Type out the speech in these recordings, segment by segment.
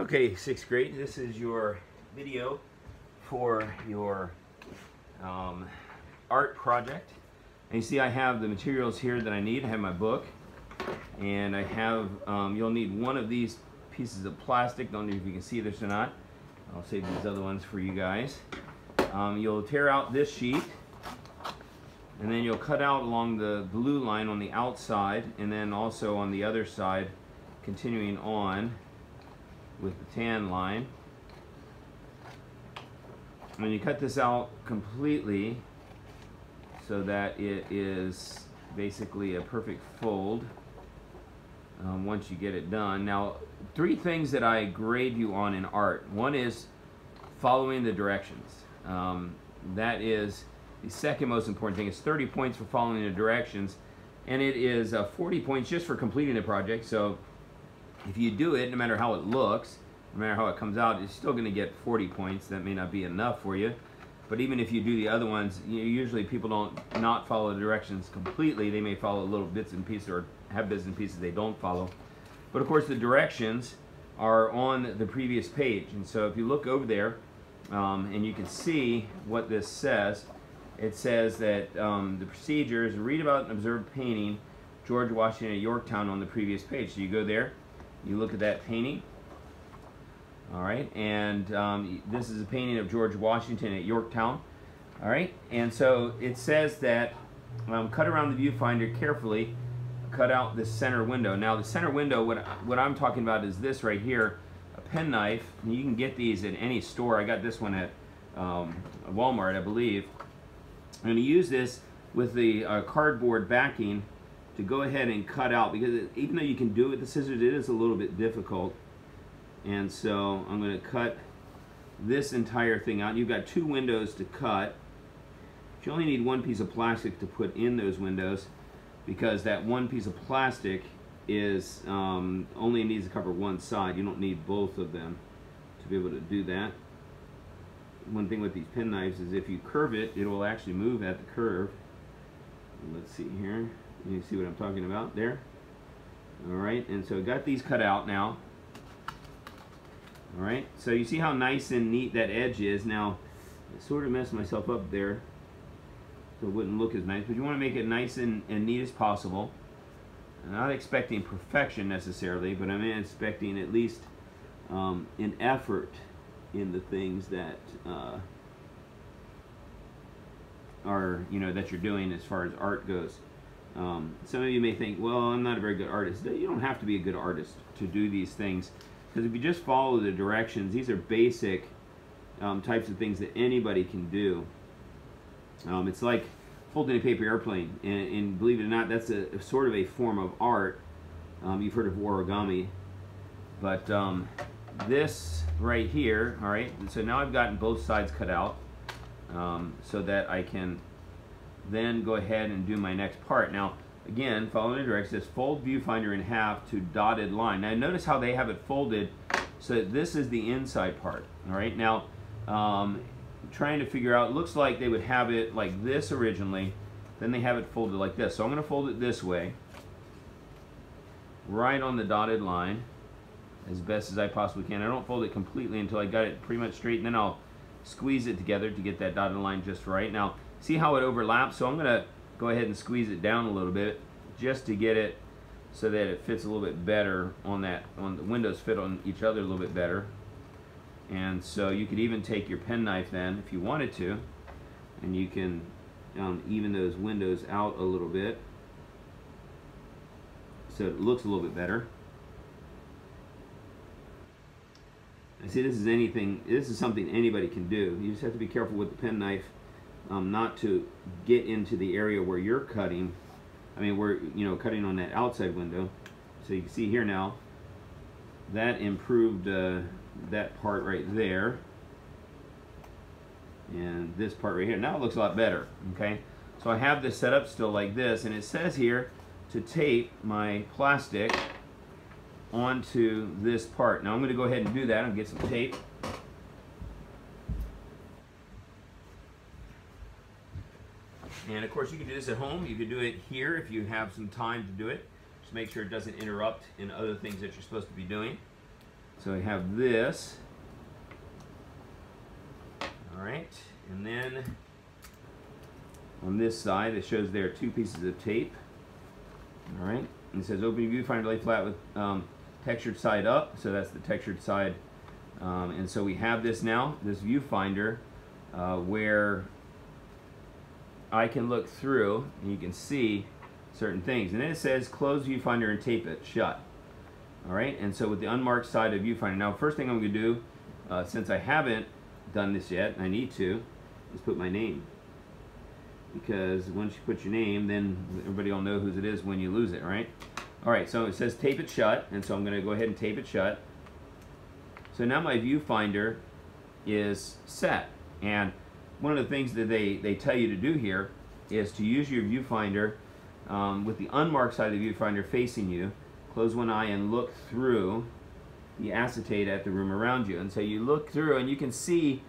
Okay, sixth grade, this is your video for your um, art project. And you see I have the materials here that I need. I have my book and I have, um, you'll need one of these pieces of plastic. Don't know if you can see this or not. I'll save these other ones for you guys. Um, you'll tear out this sheet and then you'll cut out along the blue line on the outside and then also on the other side continuing on with the tan line. And you cut this out completely so that it is basically a perfect fold um, once you get it done. Now, three things that I grade you on in art. One is following the directions. Um, that is the second most important thing. It's 30 points for following the directions, and it is uh, 40 points just for completing the project. So if you do it, no matter how it looks, no matter how it comes out, you're still going to get 40 points. That may not be enough for you. But even if you do the other ones, you usually people don't not follow the directions completely. They may follow little bits and pieces or have bits and pieces they don't follow. But of course the directions are on the previous page. And so if you look over there um, and you can see what this says, it says that um, the procedure is read about and observe painting George Washington at Yorktown on the previous page. So you go there, you look at that painting, all right, and um, this is a painting of George Washington at Yorktown, all right, and so it says that um, cut around the viewfinder carefully, cut out the center window. Now the center window, what, what I'm talking about is this right here, a penknife, you can get these at any store. I got this one at um, Walmart, I believe. I'm to use this with the uh, cardboard backing to go ahead and cut out because even though you can do it with the scissors, it is a little bit difficult. And so I'm going to cut this entire thing out. You've got two windows to cut. You only need one piece of plastic to put in those windows because that one piece of plastic is um, only needs to cover one side. You don't need both of them to be able to do that. One thing with these pen knives is if you curve it, it will actually move at the curve. Let's see here. You see what I'm talking about there? All right, and so got these cut out now. All right, so you see how nice and neat that edge is. Now, I sort of messed myself up there, so it wouldn't look as nice, but you want to make it nice and, and neat as possible. I'm not expecting perfection necessarily, but I'm expecting at least um, an effort in the things that uh, are, you know, that you're doing as far as art goes. Um, some of you may think, well, I'm not a very good artist. You don't have to be a good artist to do these things. Because if you just follow the directions, these are basic um, types of things that anybody can do. Um, it's like folding a paper airplane, and, and, believe it or not, that's a, a sort of a form of art. Um, you've heard of origami, but um, this right here, all right, so now I've gotten both sides cut out um, so that I can then go ahead and do my next part. Now, again, following the directions, says fold viewfinder in half to dotted line. Now notice how they have it folded so that this is the inside part. All right, now um, trying to figure out, looks like they would have it like this originally, then they have it folded like this. So I'm gonna fold it this way, right on the dotted line, as best as I possibly can. I don't fold it completely until I got it pretty much straight, and then I'll squeeze it together to get that dotted line just right. Now, see how it overlaps? So I'm gonna go ahead and squeeze it down a little bit just to get it so that it fits a little bit better on that, on the windows fit on each other a little bit better. And so you could even take your penknife then, if you wanted to, and you can um, even those windows out a little bit so it looks a little bit better. I see this is anything, this is something anybody can do. You just have to be careful with the penknife um, not to get into the area where you're cutting. I mean, we're, you know, cutting on that outside window. So you can see here now, that improved uh, that part right there. And this part right here. Now it looks a lot better, okay? So I have this set up still like this, and it says here to tape my plastic onto this part. Now I'm going to go ahead and do that. I'll get some tape. And of course you can do this at home. You can do it here if you have some time to do it. Just make sure it doesn't interrupt in other things that you're supposed to be doing. So we have this. All right, and then on this side, it shows there are two pieces of tape. All right, and it says open viewfinder lay flat with um, textured side up. So that's the textured side. Um, and so we have this now, this viewfinder, uh, where I can look through and you can see certain things. And then it says close viewfinder and tape it shut. All right, and so with the unmarked side of viewfinder. Now, first thing I'm going to do, uh, since I haven't done this yet, I need to, is put my name. Because once you put your name, then everybody will know whose it is when you lose it, right? All right, so it says tape it shut, and so I'm going to go ahead and tape it shut. So now my viewfinder is set. And one of the things that they, they tell you to do here is to use your viewfinder um, with the unmarked side of the viewfinder facing you, close one eye and look through the acetate at the room around you. And so you look through and you can see,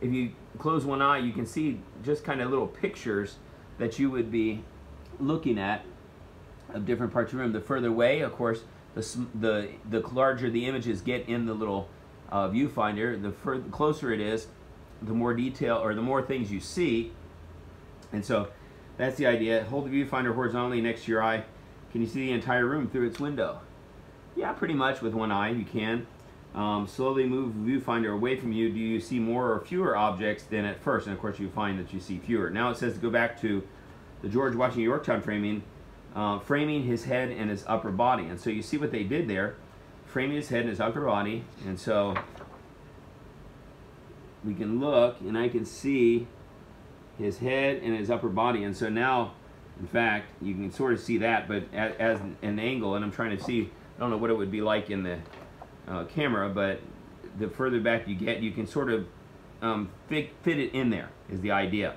if you close one eye, you can see just kind of little pictures that you would be looking at of different parts of the room. The further away, of course, the, the, the larger the images get in the little uh, viewfinder, the further, closer it is, the more detail or the more things you see. And so that's the idea. Hold the viewfinder horizontally next to your eye. Can you see the entire room through its window? Yeah, pretty much with one eye you can. Um, slowly move the viewfinder away from you. Do you see more or fewer objects than at first? And of course you find that you see fewer. Now it says to go back to the George Washington Yorktown framing, uh, framing his head and his upper body. And so you see what they did there, framing his head and his upper body. And so we can look and I can see his head and his upper body. And so now, in fact, you can sort of see that, but as, an angle, and I'm trying to see, I don't know what it would be like in the uh, camera, but the further back you get, you can sort of um, fit, fit it in there, is the idea.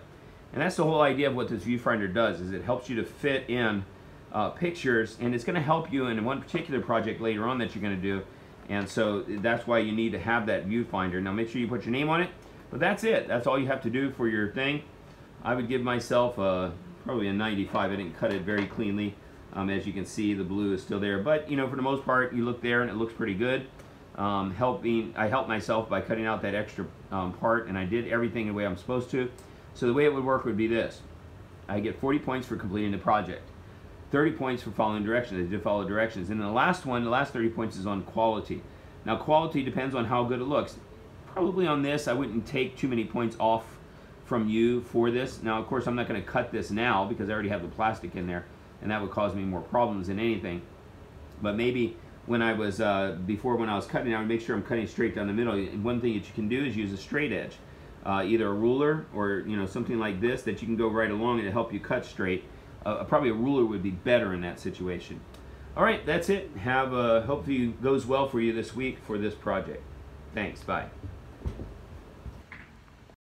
And that's the whole idea of what this viewfinder does, is it helps you to fit in uh, pictures, and it's going to help you in one particular project later on that you're going to do. And so that's why you need to have that viewfinder. Now make sure you put your name on it, but that's it. That's all you have to do for your thing. I would give myself a, probably a 95. I didn't cut it very cleanly. Um, as you can see, the blue is still there. But, you know, for the most part, you look there and it looks pretty good. Um, helping, I helped myself by cutting out that extra um, part, and I did everything the way I'm supposed to. So the way it would work would be this. I get 40 points for completing the project. 30 points for following directions. They did follow directions. And the last one, the last 30 points is on quality. Now quality depends on how good it looks. Probably on this, I wouldn't take too many points off from you for this. Now, of course, I'm not going to cut this now because I already have the plastic in there, and that would cause me more problems than anything. But maybe when I was, uh, before when I was cutting, I would make sure I'm cutting straight down the middle. One thing that you can do is use a straight edge. Uh, either a ruler or you know something like this that you can go right along and help you cut straight. Uh, probably a ruler would be better in that situation. All right, that's it. Have hopefully goes well for you this week for this project. Thanks. Bye.